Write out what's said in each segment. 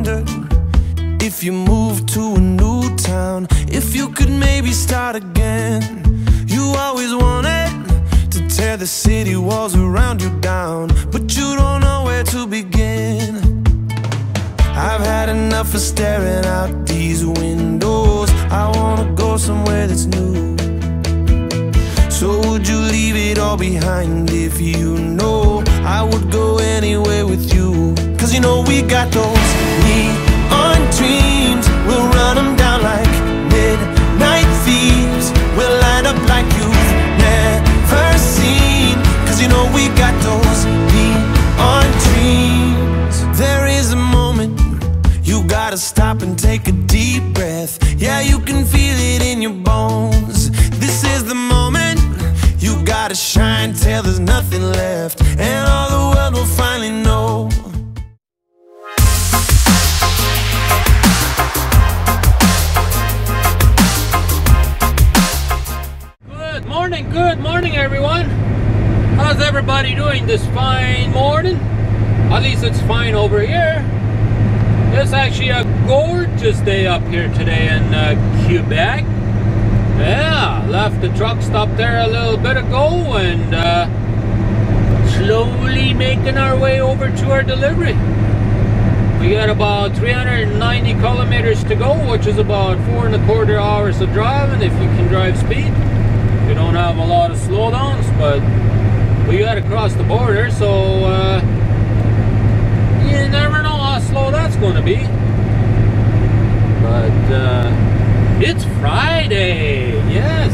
wondered if you moved to a new town, if you could maybe start again. You always wanted to tear the city walls around you down, but you don't know where to begin. I've had enough of staring out these windows. I wanna go somewhere that's new. So would you leave it all behind if you know I would go anywhere with you? Cause you know we got those dreams. We'll run them down like midnight thieves. We'll light up like you've never seen. Cause you know we got those neon dreams. There is a moment you gotta stop and take a deep breath. Yeah, you can feel it in your bones. This is the moment you gotta shine till there's nothing left, morning, good morning, everyone. How's everybody doing this fine morning? At least it's fine over here. It's actually a gorgeous day up here today in uh, Quebec. Yeah, left the truck stop there a little bit ago and uh, slowly making our way over to our delivery. We got about 390 kilometers to go, which is about four and a quarter hours of driving if you can drive speed. We don't have a lot of slowdowns, but we got to cross the border, so uh, you never know how slow that's going to be. But uh, it's Friday, yes.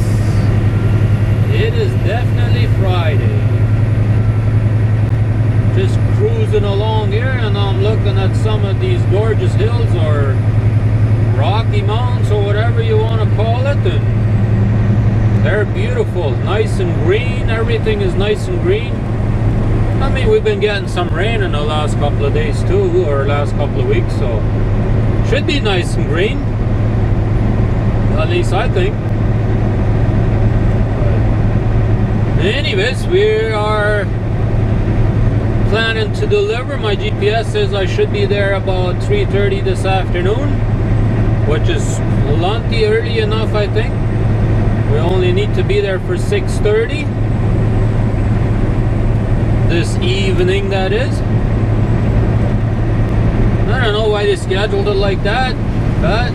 It is definitely Friday. Just cruising along here, and I'm looking at some of these gorgeous hills or Rocky Mountains or whatever you want to call it. And they're beautiful, nice and green. Everything is nice and green. I mean, we've been getting some rain in the last couple of days too, or last couple of weeks, so should be nice and green. At least I think. Anyways, we are planning to deliver. My GPS says I should be there about 3.30 this afternoon, which is plenty early enough, I think. We only need to be there for 6.30 this evening, that is. I don't know why they scheduled it like that, but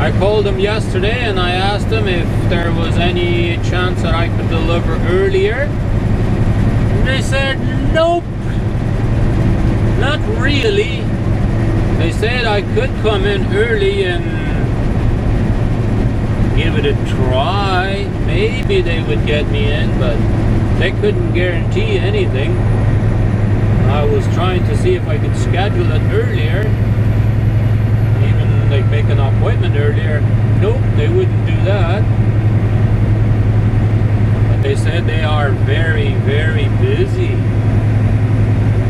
I called them yesterday and I asked them if there was any chance that I could deliver earlier. And they said, nope, not really. They said I could come in early and give it a try. Maybe they would get me in, but they couldn't guarantee anything. I was trying to see if I could schedule it earlier. Even like make an appointment earlier. Nope, they wouldn't do that. But they said they are very, very busy.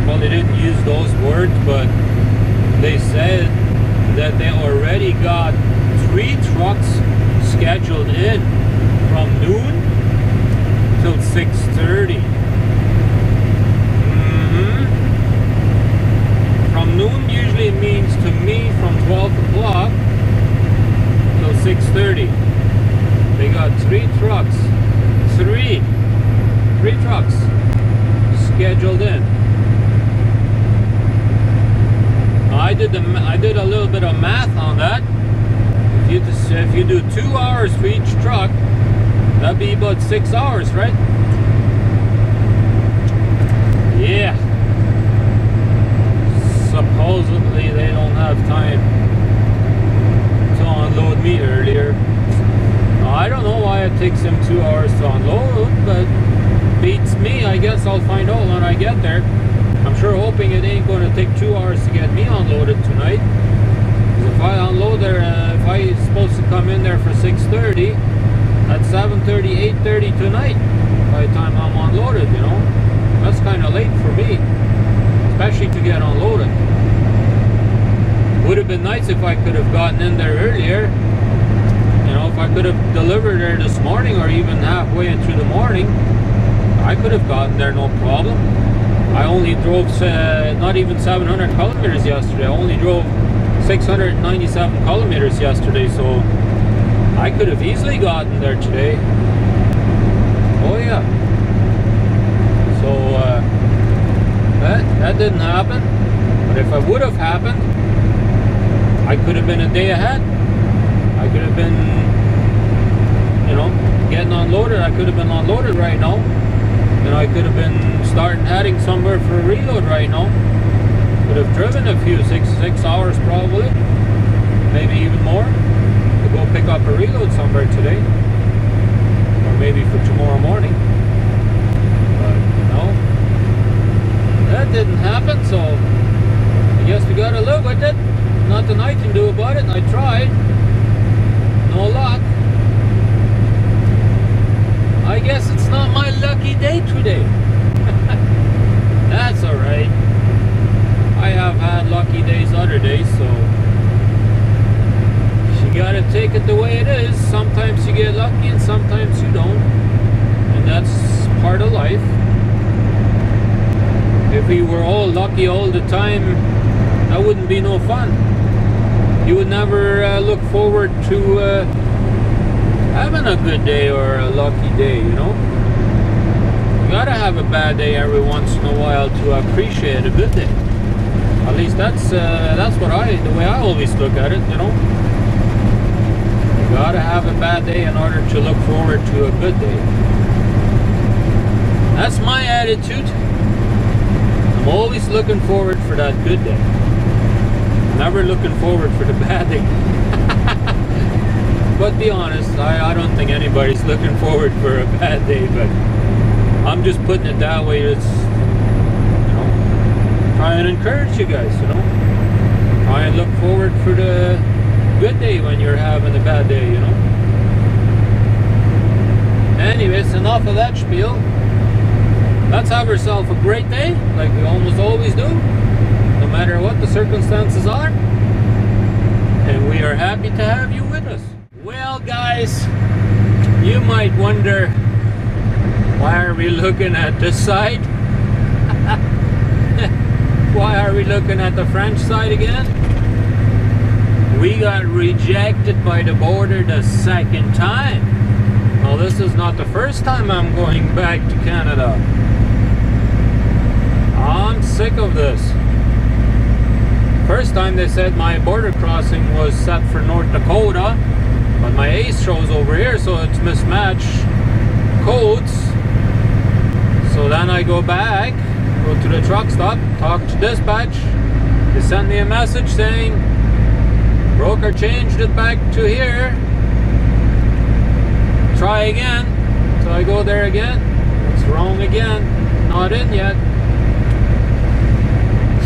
Well, they didn't use those words, but they said that they already got three trucks scheduled in from noon till 6.30. Mm-hmm. From noon usually means to me from 12 o'clock till 6.30. They got three trucks. Three. Three trucks scheduled in. I did the I did a little bit of math on that. If you if you do two hours for each truck, that'd be about six hours, right? Yeah. Supposedly they don't have time to unload me earlier. I don't know why it takes them two hours to unload, but beats me. I guess I'll find out when I get there. I'm sure hoping it ain't going to take two hours to get me unloaded tonight. If I unload there, uh, if I'm supposed to come in there for 6.30, at 7.30, 8.30 tonight, by the time I'm unloaded, you know. That's kind of late for me, especially to get unloaded. Would have been nice if I could have gotten in there earlier. You know, if I could have delivered there this morning or even halfway into the morning, I could have gotten there no problem. I only drove uh, not even 700 kilometers yesterday. I only drove 697 kilometers yesterday, so I could have easily gotten there today. Oh yeah. So uh, that that didn't happen. But if it would have happened, I could have been a day ahead. I could have been, you know, getting unloaded. I could have been unloaded right now. And I could have been starting heading somewhere for a reload right now. Could have driven a few six six hours probably, maybe even more, to go pick up a reload somewhere today, or maybe for tomorrow morning. But no, that didn't happen. So I guess we gotta live with it. Nothing I can do about it. I tried. No luck. I guess it's not my lucky day today. That's alright. I have had lucky days other days, so you gotta take it the way it is. Sometimes you get lucky and sometimes you don't. And that's part of life. If we were all lucky all the time, that wouldn't be no fun. You would never uh, look forward to uh, having a good day or a lucky day, you know? You gotta have a bad day every once in a while to appreciate a good day. At least that's uh, that's what I the way I always look at it, you know. You gotta have a bad day in order to look forward to a good day. That's my attitude. I'm always looking forward for that good day. Never looking forward for the bad day. but be honest, I, I don't think anybody's looking forward for a bad day, but I'm just putting it that way. It's you know, try and encourage you guys, you know. Try and look forward for the good day when you're having a bad day, you know. Anyways, enough of that spiel. Let's have ourselves a great day, like we almost always do, no matter what the circumstances are. And we are happy to have you with us. Well, guys, you might wonder why are we looking at this side? why are we looking at the French side again? We got rejected by the border the second time. Well, this is not the first time I'm going back to Canada. I'm sick of this. First time they said my border crossing was set for North Dakota, but my ace shows over here, so it's mismatched codes. So then I go back, go to the truck stop, talk to dispatch. They send me a message saying broker changed it back to here. Try again. So I go there again. It's wrong again. Not in yet.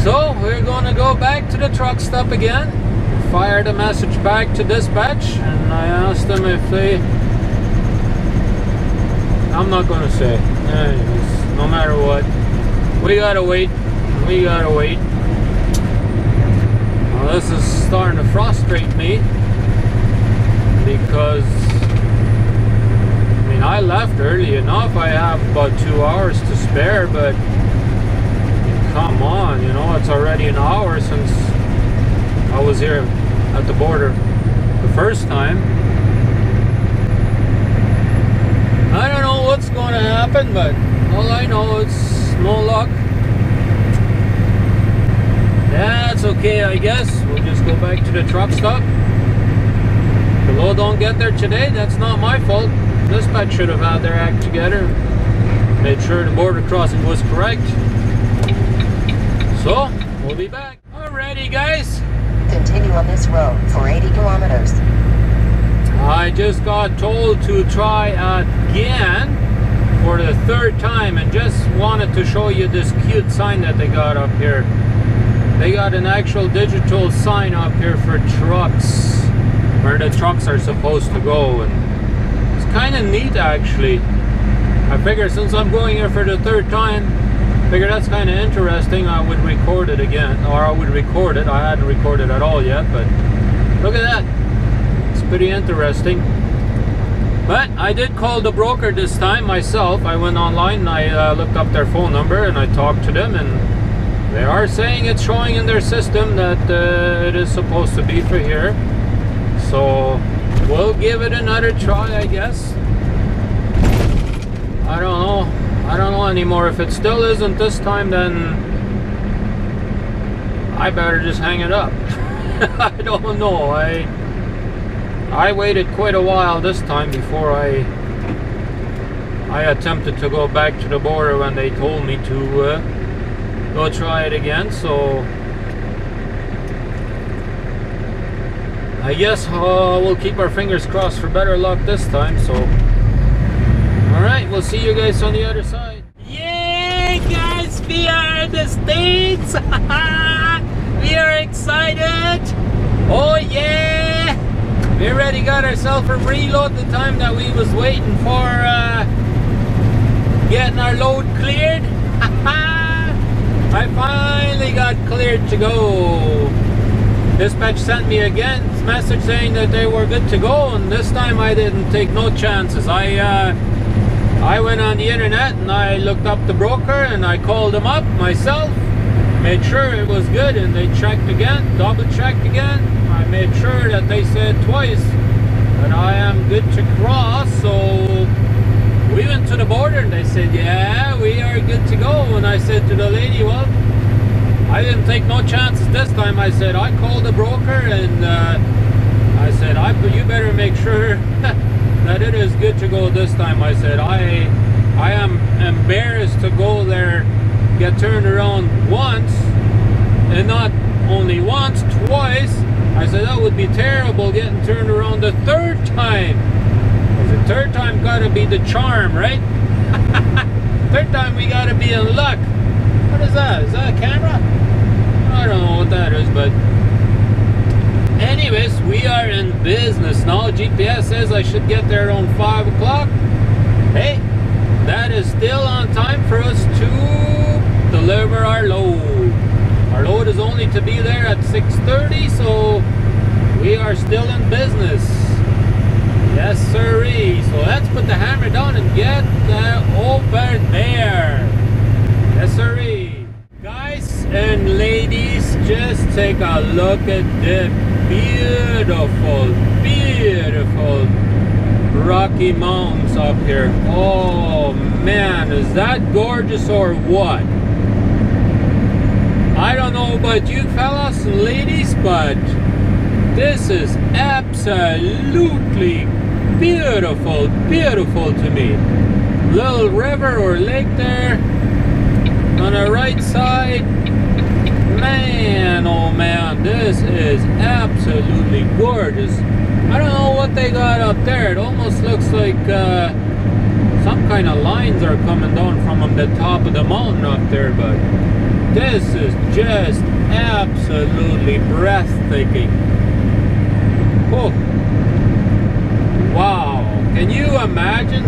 So we're going to go back to the truck stop again. Fired a message back to dispatch and I asked them if they. I'm not going to say. Anyways, no matter what. We gotta wait. We gotta wait. This is starting to frustrate me because I mean I left early enough. I have about two hours to spare, but come on, you know, it's already an hour since I was here at the border the first time. I don't know what's going to happen, but all I know is no luck. That's okay, I guess. We'll just go back to the truck stop. The load don't get there today, that's not my fault. This Dispatch should have had their act together. Made sure the border crossing was correct. So, we'll be back. Alrighty, guys. Continue on this road for 80 kilometers. I just got told to try again for the third time and just wanted to show you this cute sign that they got up here. They got an actual digital sign up here for trucks where the trucks are supposed to go and it's kind of neat actually. I figure since I'm going here for the third time figure that's kind of interesting. I would record it again, or I would record it. I hadn't recorded at all yet, but look at that. It's pretty interesting. But I did call the broker this time myself. I went online and I uh, looked up their phone number and I talked to them and they are saying it's showing in their system that uh, it is supposed to be for here. So we'll give it another try, I guess. I don't know. I don't know anymore. If it still isn't this time, then I better just hang it up. I don't know. I I waited quite a while this time before I I attempted to go back to the border when they told me to uh, go try it again. So I guess uh, we'll keep our fingers crossed for better luck this time. So right, we'll see you guys on the other side. Yeah, guys, we are in the states. we are excited. Oh yeah. We already got ourselves a reload the time that we was waiting for uh, getting our load cleared. I finally got cleared to go. Dispatch sent me again message saying that they were good to go, and this time I didn't take no chances. I uh, I went on the internet and I looked up the broker and I called them up myself, made sure it was good, and they checked again, double checked again, I made sure that they said twice that I am good to cross. So we went to the border and they said, yeah, we are good to go. And I said to the lady, well, I didn't take no chances this time. I said, I called the broker and uh, I said, I, you better make sure that it is good to go this time. I said, I, I am embarrassed to go there, get turned around once and not only once, twice, I said, that would be terrible getting turned around the third time. The third time gotta be the charm, right? third time we gotta be in luck. What is that? Is that a camera? I don't know what that is, but we are in business now. GPS says I should get there on 5 o'clock. Hey, that is still on time for us to deliver our load. Our load is only to be there at 6.30, so we are still in business. Yes, sirree. So let's put the hammer down and get over there. Yes, sirree. Guys and ladies, just take a look at the beautiful, beautiful Rocky Mountains up here. Oh man, is that gorgeous or what? I don't know about you fellas and ladies, but this is absolutely beautiful, beautiful to me. Little river or lake there on the right side. Man, oh man, this is absolutely gorgeous. I don't know what they got up there. It almost looks like uh, some kind of lines are coming down from the top of the mountain up there, but this is just absolutely breathtaking. Oh. Wow. Can you imagine?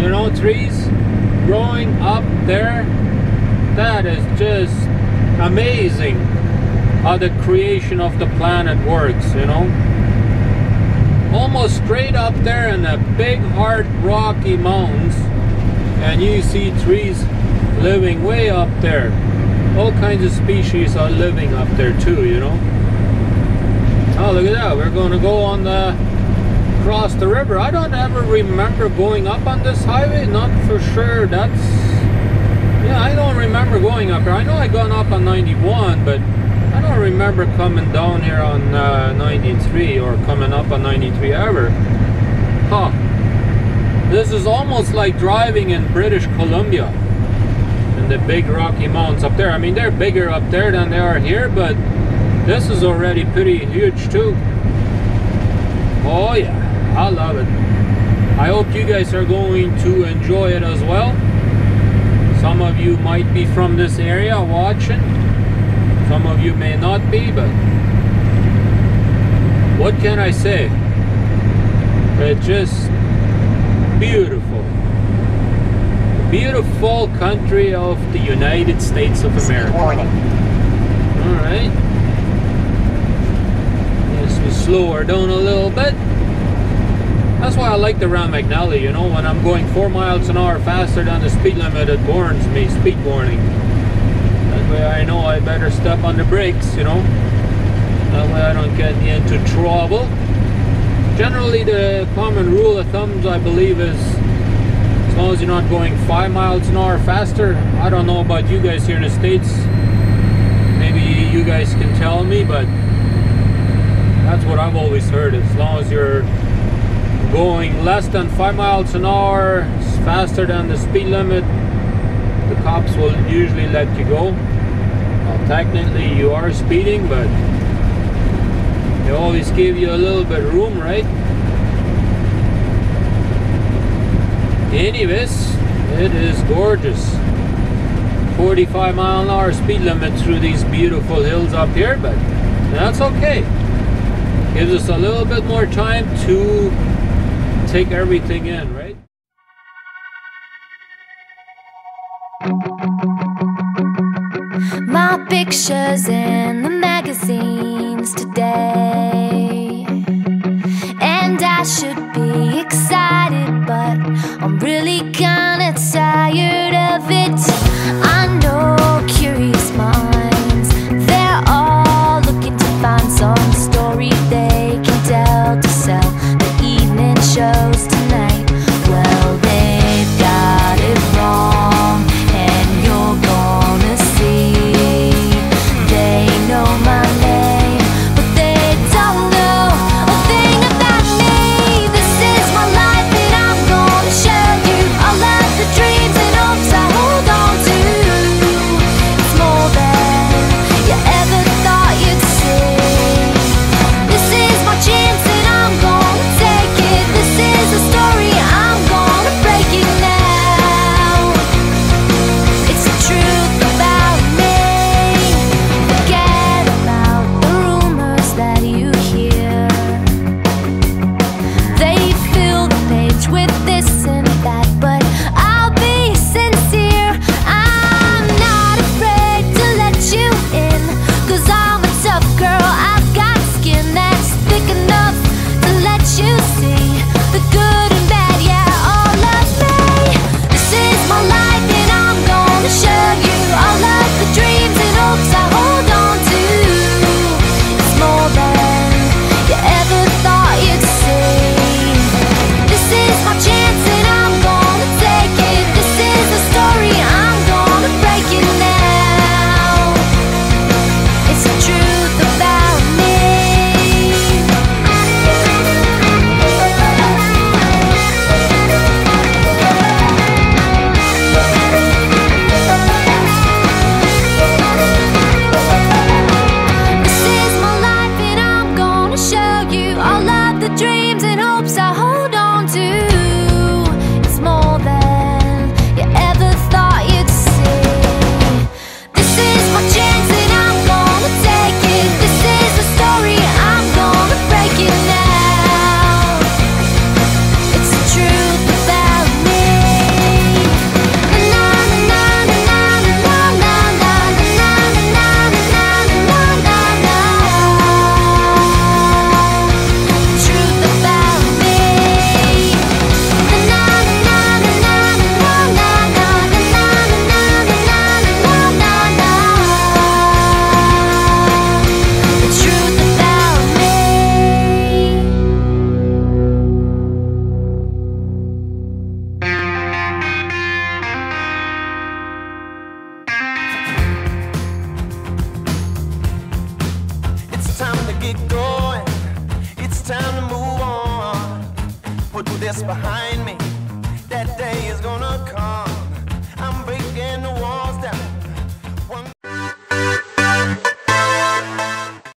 You know, trees growing up there? That is just amazing how the creation of the planet works, you know? Almost straight up there in the big hard rocky mountains and you see trees living way up there. All kinds of species are living up there too, you know. Oh, look at that. We're going to go on the cross the river. I don't ever remember going up on this highway. Not for sure. That's yeah. I don't remember going up here. I know I gone up on 91, but I don't remember coming down here on uh, 93 or coming up on 93 ever. Huh. This is almost like driving in British Columbia in the big Rocky Mountains up there. I mean, they're bigger up there than they are here, but this is already pretty huge too. Oh yeah, I love it. I hope you guys are going to enjoy it as well. Some of you might be from this area watching. Some of you may not be, but what can I say? It's just beautiful beautiful country of the United States of America. Warning. Alright. Yes, we slow her down a little bit. That's why I like the Rand McNally, you know, when I'm going four miles an hour faster than the speed limit, it warns me, speed warning. That way I know I better step on the brakes, you know. That way I don't get into trouble. Generally, the common rule of thumbs, I believe, is as long as you're not going five miles an hour faster. I don't know about you guys here in the States. Maybe you guys can tell me, but that's what I've always heard. As long as you're going less than five miles an hour, faster than the speed limit, the cops will usually let you go. Well, technically, you are speeding, but they always give you a little bit of room, right? Anyways, it is gorgeous. 45 mile an hour speed limit through these beautiful hills up here, but that's okay. Gives us a little bit more time to take everything in, right? My pictures in